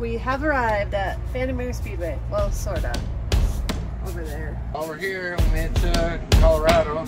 We have arrived at Bandimere Speedway. Well, sorta. Over there. Over here, we went to Colorado.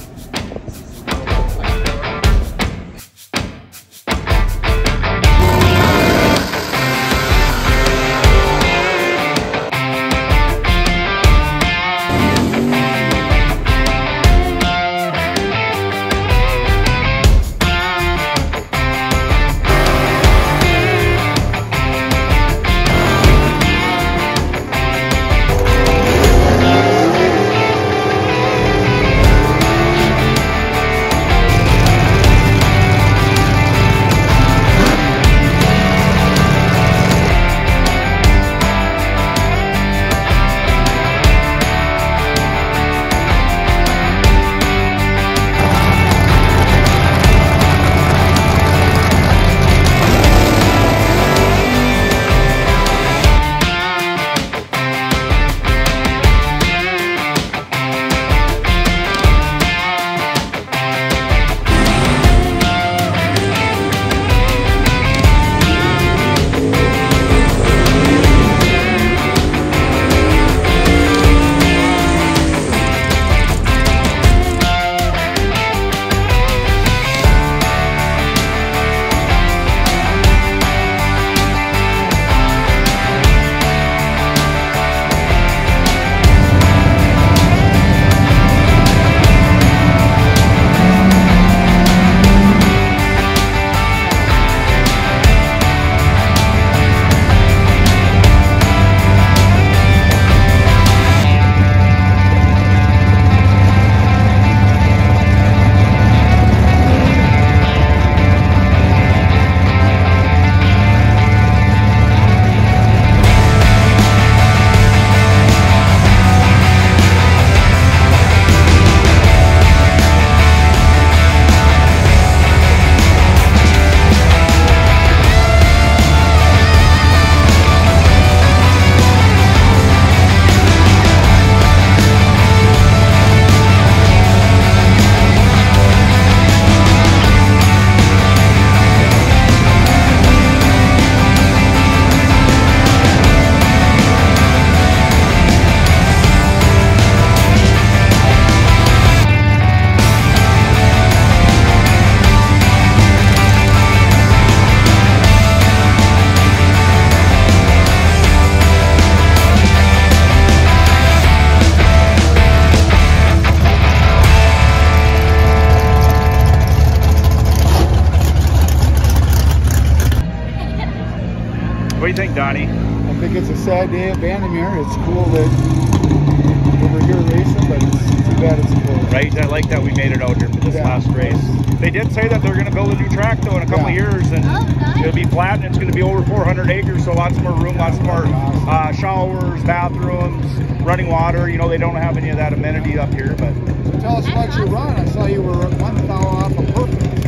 What do you think, Donnie? I think it's a sad day at Bandimere. It's cool that we're here racing, but it's too bad it's closed. Right? I like that we made it out here for this Yeah. last race. They did say that they're going to build a new track though in a couple Yeah. of years, and it'll be flat and it's going to be over 400 acres, so lots more room, lots more uh, showers, bathrooms, running water. You know, they don't have any of that amenity up here, but So tell us about your run. I saw you were one foul off of perfect.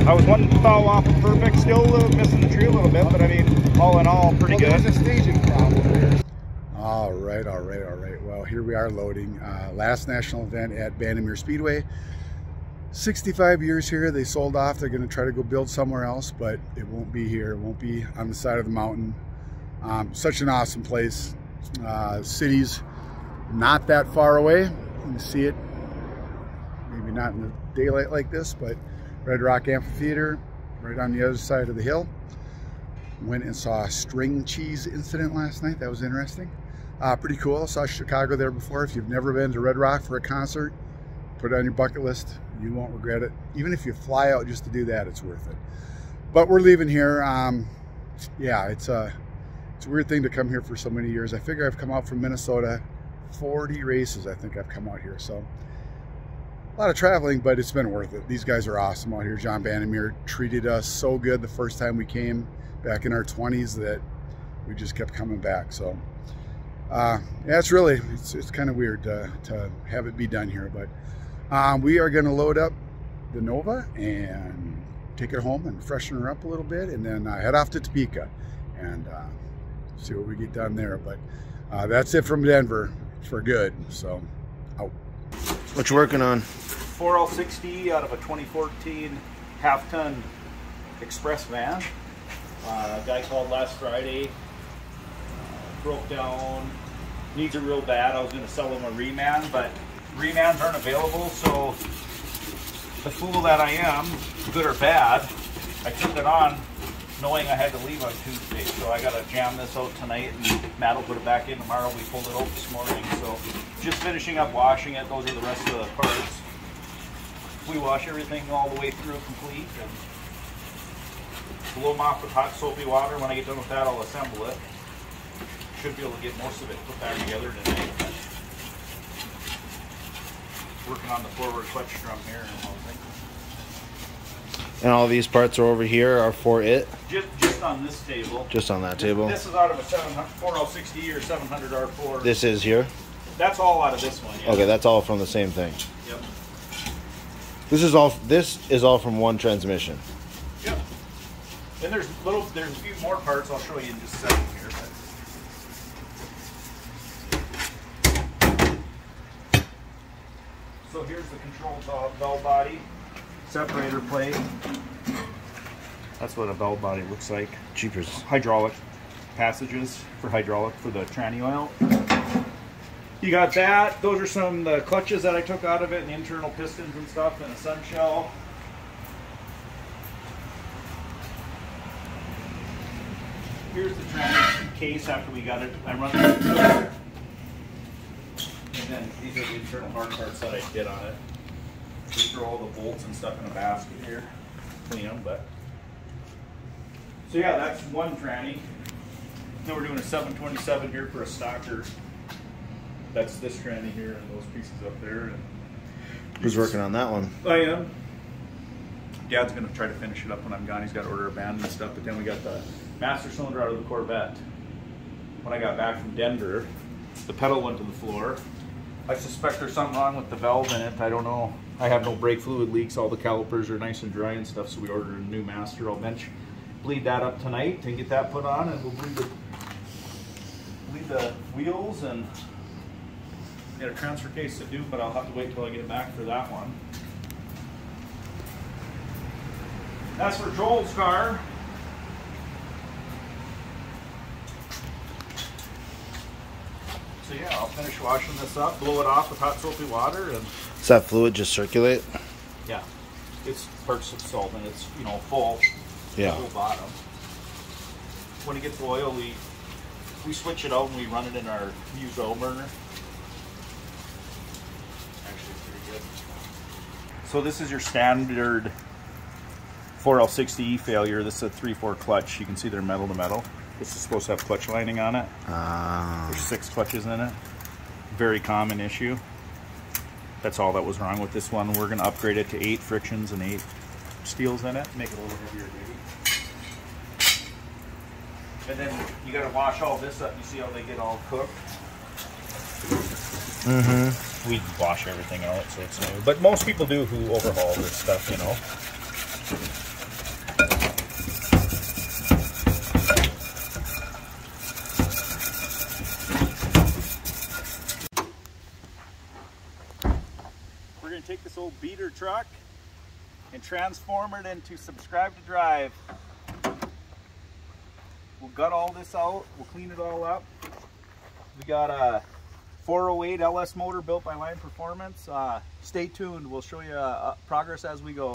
I was one foul off of perfect, still uh, missing the tree a little bit, but I mean, all in all, pretty well, good. There's a staging problem here. All right, all right, all right. Well, here we are loading. Uh, last national event at Bandimere Speedway. 65 years here. They sold off. They're going to try to go build somewhere else, but it won't be here. It won't be on the side of the mountain. Um, such an awesome place. Uh, city's not that far away. You can see it. Maybe not in the daylight like this, but Red Rock Amphitheater, right on the other side of the hill. Went and saw a string cheese incident last night. That was interesting. Uh, pretty cool. Saw Chicago there before. If you've never been to Red Rock for a concert, put it on your bucket list. You won't regret it. Even if you fly out just to do that, it's worth it. But we're leaving here. Um, yeah, it's a it's a weird thing to come here for so many years. I figure I've come out from Minnesota, 40 races. I think I've come out here. So a lot of traveling, but it's been worth it. These guys are awesome out here. John Bandimere treated us so good the first time we came back in our 20s that we just kept coming back. So uh, it's really it's, it's kind of weird to, to have it be done here, but um, we are going to load up the Nova and take it home and freshen her up a little bit, and then uh, head off to Topeka and uh, see what we get done there. But uh, that's it from Denver for good. So out. What you working on? 4L60 out of a 2014 half-ton express van. Uh, a guy called last Friday. Uh, broke down, needs it real bad. I was gonna sell him a reman, but remans aren't available, so the fool that I am, good or bad, I turned it on knowing I had to leave on Tuesday. So I gotta jam this out tonight and Matt will put it back in tomorrow. We pulled it out this morning. So just finishing up washing it. Those are the rest of the parts. We wash everything all the way through complete and blow them off with hot soapy water. When I get done with that, I'll assemble it. Should be able to get most of it put back together tonight. Working on the forward clutch drum here and all things. And all these parts are over here are for it, Just, just on this table. just on that table. This is out of a 700 4060 or 700 R4. This is here. That's all out of this one. Yeah. Okay, that's all from the same thing. Yep. This is all. This is all from one transmission. Yep. Then there's little, there's a few more parts I'll show you in just a second here. So here's the control valve body, separator plate. That's what a valve body looks like. Cheapers. hydraulic passages for hydraulic for the tranny oil. You got that. Those are some of the clutches that I took out of it and the internal pistons and stuff and a sun shell. Here's the tranny case after we got it. I run it. And then these are the internal hard parts that I did on it. These all the bolts and stuff in a basket here. Clean them, but so yeah, that's one tranny. Then we're doing a 727 here for a stocker. That's this tranny here and those pieces up there. And Who's working on that one? I am. Dad's gonna try to finish it up when I'm gone. He's got to order a band and stuff. But then we got the master cylinder out of the Corvette. When I got back from Denver, the pedal went to the floor. I suspect there's something wrong with the valve in it. I don't know. I have no brake fluid leaks. All the calipers are nice and dry and stuff. So we ordered a new master. I'll bench bleed that up tonight and get that put on, and we'll bleed the bleed the wheels and get a transfer case to do. But I'll have to wait till I get back for that one. That's for Joel's car. So yeah, I'll finish washing this up, blow it off with hot soapy water, and Does that fluid just circulate? yeah, it's parts of solvent. It's you know full, Yeah. full bottom. When it gets oil, we we switch it out and we run it in our used oil burner. Actually, pretty good. So this is your standard 4L60E failure. This is a 3-4 clutch. You can see they're metal to metal. This is supposed to have clutch lining on it. Ah. There's six clutches in it. Very common issue. That's all that was wrong with this one. We're gonna upgrade it to eight frictions and eight steels in it, make it a little heavier duty. And then you gotta wash all this up. You see how they get all cooked? Mm-hmm. We wash everything out so it's new. But most people do who overhaul this stuff, you know. Take this old beater truck and transform it into subscribe to drive. We'll gut all this out, we'll clean it all up. We got a 408 LS motor built by Line Performance. Uh, stay tuned, we'll show you uh, progress as we go.